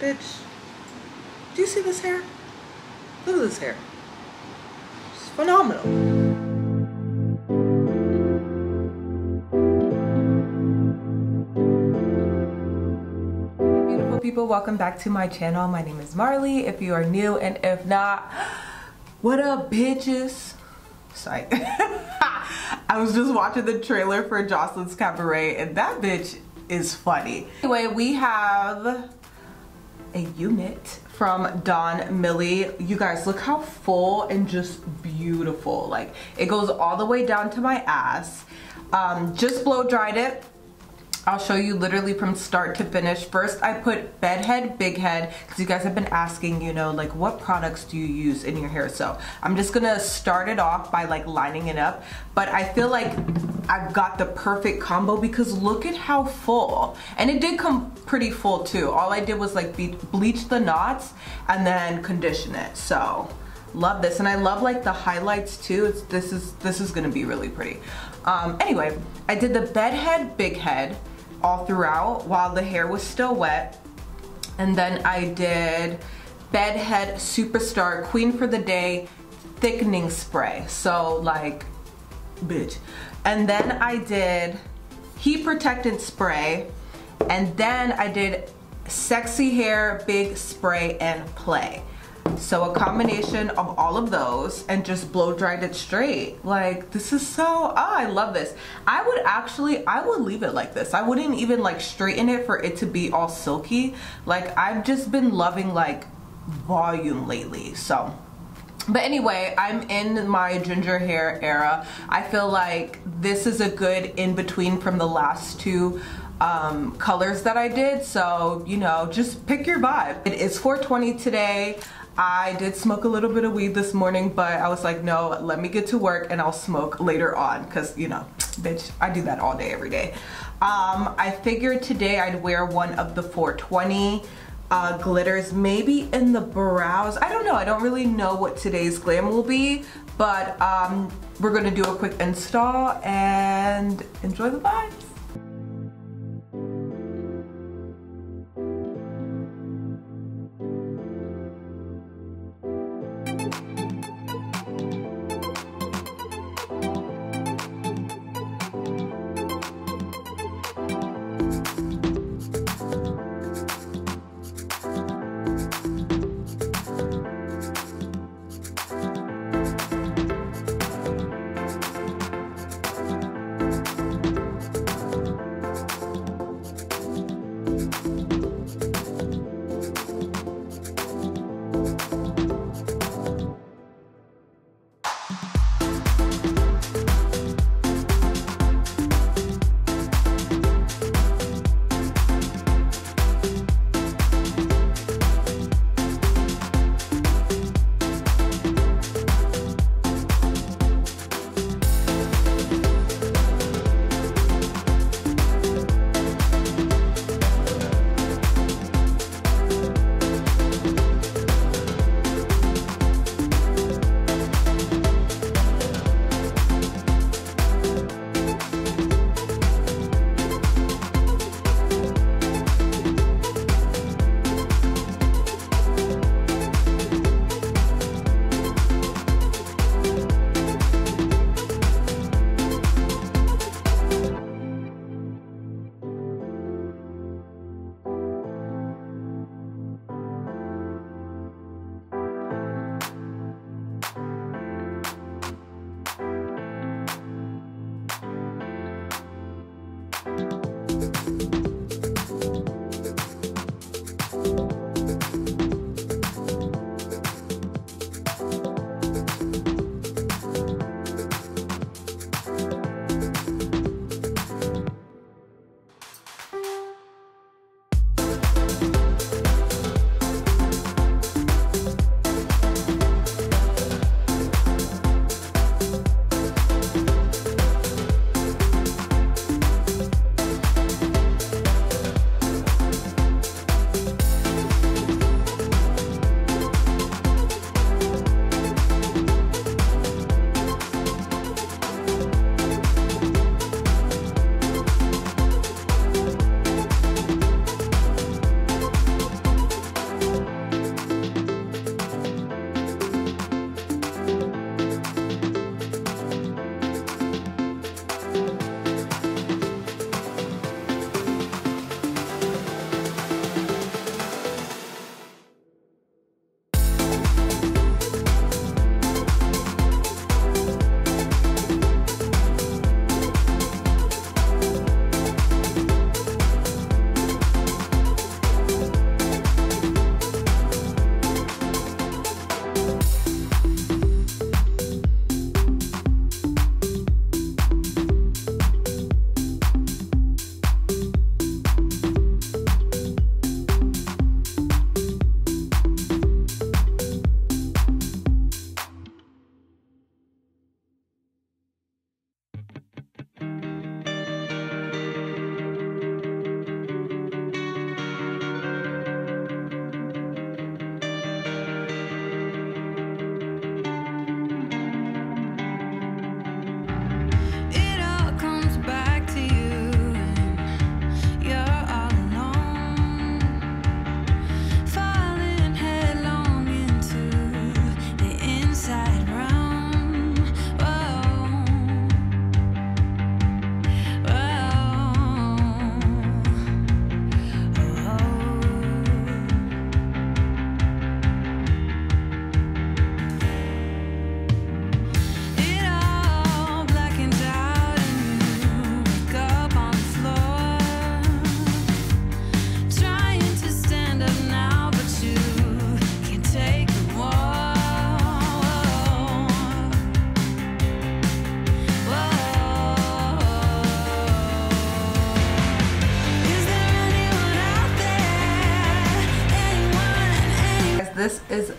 Bitch. Do you see this hair? Look at this hair. It's phenomenal. Beautiful people, welcome back to my channel. My name is Marley. If you are new and if not, what up bitches? Sorry. I was just watching the trailer for Jocelyn's Cabaret and that bitch is funny. Anyway, we have a unit from Donmily. You guys, look how full and just beautiful. Like, it goes all the way down to my ass. Um, just blow dried it. I'll show you literally from start to finish. First, I put bedhead, big head, because you guys have been asking, you know, like what products do you use in your hair? So I'm just gonna start it off by like lining it up. But I feel like I've got the perfect combo because look at how full. And it did come pretty full too. All I did was like bleach the knots and then condition it. So love this and I love like the highlights too it's this is this is gonna be really pretty um anyway I did the bed head big head all throughout while the hair was still wet. And then I did Bedhead Superstar Queen for the Day thickening spray. So like, bitch. And then I did heat protectant spray. And then I did sexy hair big spray and play. So a combination of all of those and just blow dried it straight. Like this is so, oh, I love this. I would actually, I would leave it like this. I wouldn't even like straighten it for it to be all silky. Like I've just been loving like volume lately. So but anyway, I'm in my ginger hair era. I feel like this is a good in-between from the last two um, colors that I did. So, you know, just pick your vibe. It is 420 today. I did smoke a little bit of weed this morning, but I was like, no, let me get to work and I'll smoke later on because, you know, bitch, I do that all day, every day. Um, I figured today I'd wear one of the 420 uh, glitters, maybe in the brows. I don't know, I don't really know what today's glam will be, but um, we're gonna do a quick install and enjoy the vibes.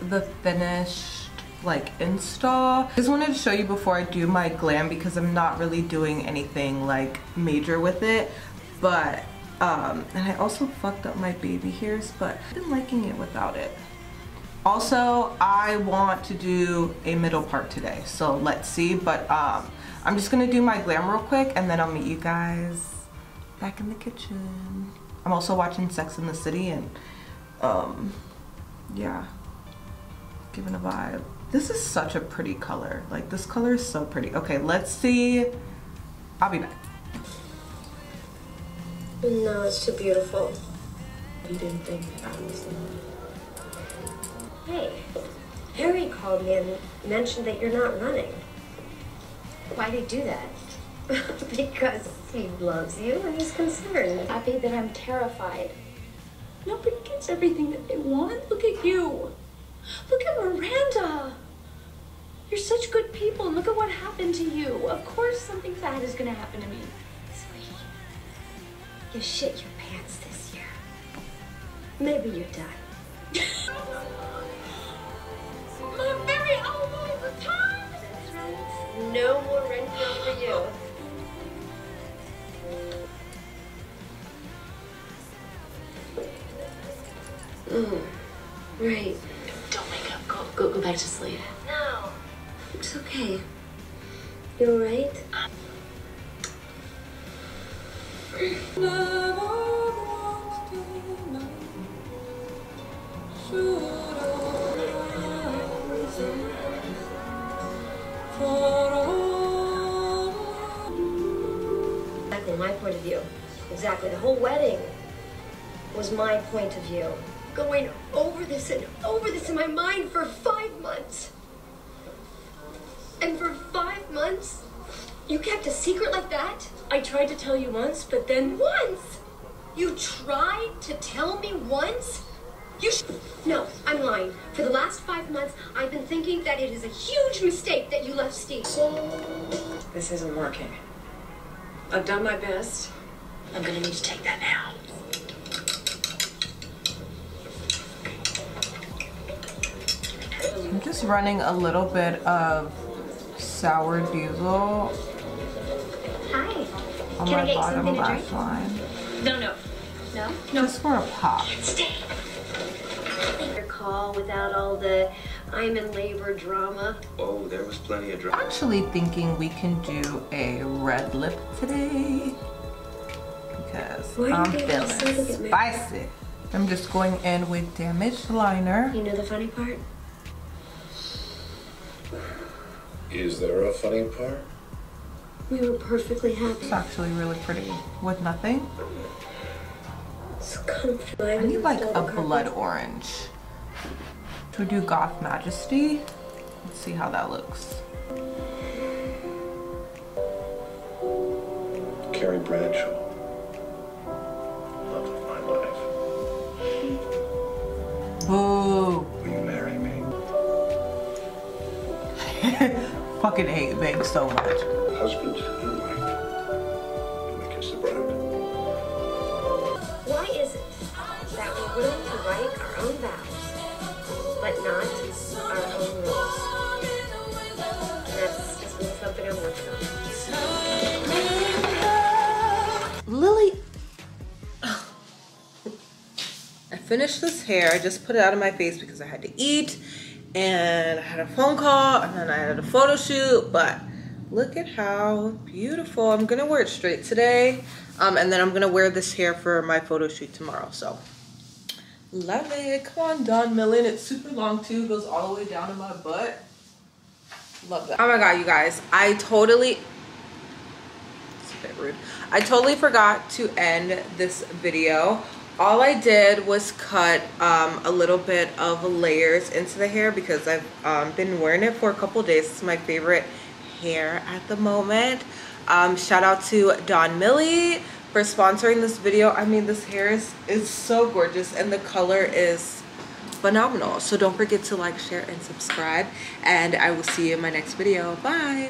The finished like install. Just wanted to show you before I do my glam because I'm not really doing anything like major with it. But, um, and I also fucked up my baby hairs, but I've been liking it without it. Also, I want to do a middle part today, so let's see. But um, I'm just gonna do my glam real quick and then I'll meet you guys back in the kitchen. I'm also watching Sex in the City and um, yeah, giving a vibe. This is such a pretty color. Like this color is so pretty. Okay, let's see. I'll be back. No, it's too beautiful. You didn't think I was Hey, Harry called me and mentioned that you're not running. Why did he do that? because he loves you and he's concerned. Happy that I'm terrified. Nobody gets everything that they want. Look at you. Look at Miranda. You're such good people, and look at what happened to you. Of course something bad is gonna happen to me. Sweetie, you shit your pants this year. Maybe you're done. Oh my very own all time. That's right. No more Renfield for you. Oh, right. Don't wake up. Go, go, go back to sleep. No, it's okay. You all right? Exactly my point of view. Exactly. The whole wedding was my point of view. Going over this and over this in my mind for five months. And for five months, you kept a secret like that? I tried to tell you once, but then Once? You tried to tell me once? You sh- No, I'm lying. For the last five months, I've been thinking that it is a huge mistake that you left Steve. This isn't working. I've done my best. I'm gonna need to take that now. I'm just running a little bit of sour diesel Hi. on Can I my get bottom something to lash drink? line. No, no. No? Just for a pop. Stay. Your call without all the I'm in labor drama. Oh, there was plenty of drama. actually thinking we can do a red lip today because Why do I'm feeling it's so to get married? spicy. I'm just going in with damaged liner. You know the funny part? Is there a funny part? We were perfectly happy. It's actually really pretty with nothing. It's comfortable. I need like a blood orange. To do Goth Majesty. Let's see how that looks. Carrie Bradshaw. Fucking hate Big so much. Husband and wife. Do we kiss the bride? Why is it that we're willing to write our own vows, but not our own rules? And that's just been something I'm working on. Lily. I finished this hair. I just put it out of my face because I had to eat and I had a phone call and then I had a photo shoot. But look at how beautiful. I'm to wear it straight today. Um, and then I'm to wear this hair for my photo shoot tomorrow. So love it. Come on, Donmily. It's super long too. Goes all the way down to my butt. Love that. Oh my God, you guys. I totally it's a bit rude. I totally forgot to end this video. All I did was cut um, a little bit of layers into the hair because I've um, been wearing it for a couple days. It's my favorite hair at the moment. Um, shout out to Donmily for sponsoring this video. I mean, this hair is, is so gorgeous and the color is phenomenal. So don't forget to like, share, and subscribe. And I will see you in my next video. Bye.